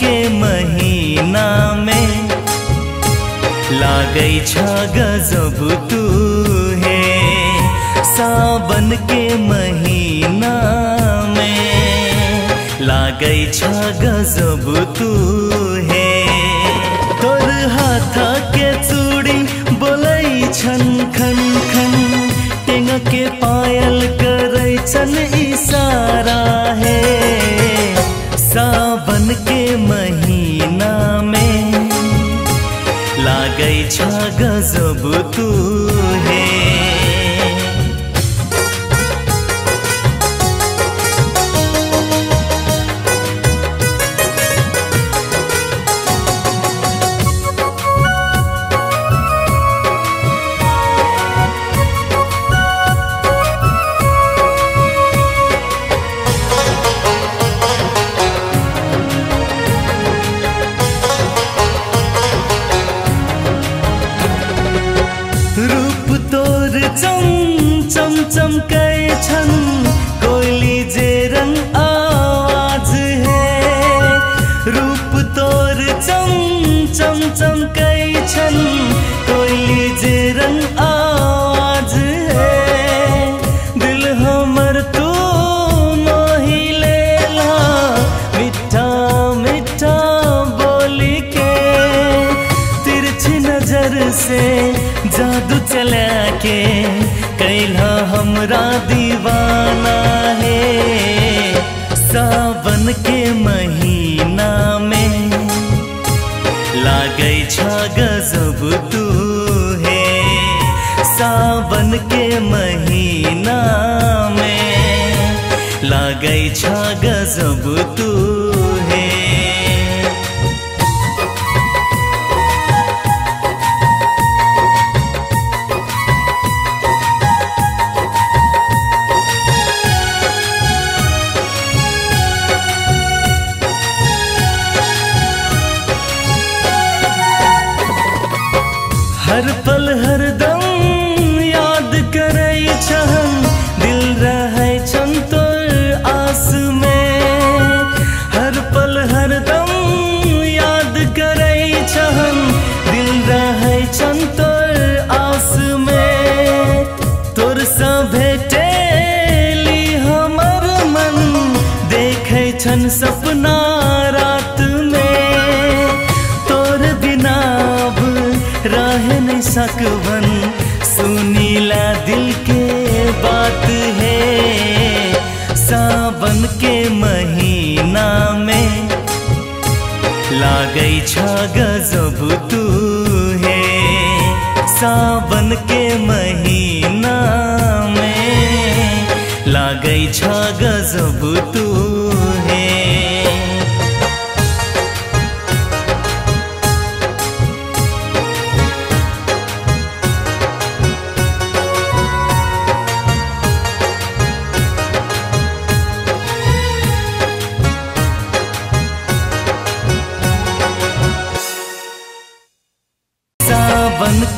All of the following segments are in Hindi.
के महीना में लागै छ गजब तू हे। सावन के महीना में लागै छ गजब तू हे। तोर हाथ के चूड़ी बोलै छन खन खन, टेंग के पायल करै गजब तू हे। तोर चम चम चमकै छन् से जादू चला के कैला हमरा दीवाना है। सावन के महीना में लागै गजब तू है। सावन के महीना में लागै गजब तू हर पल, हर दम याद करै छहन दिल रहे तोर आस में। हर पल, हर दम याद करै छहन दिल रहे छन तोर आस में। तोर सँ भेटेली हमर मन। देखै छन सपना रह नहीं सकवन। सुनीला दिल के बात है। सावन के महीना में लागै छ गजब तू है। सावन के महीना में लागै छ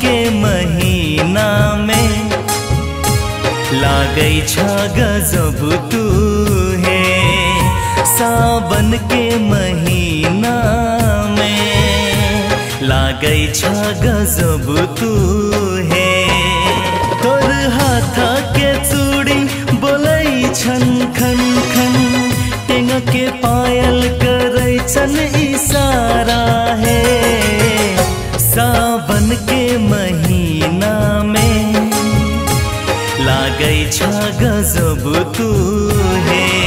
के महीना में लागै छ गजब तू है। सावन के महीना में लागै छ गजब तू सावन के महीना में। ला छा गजब तू है।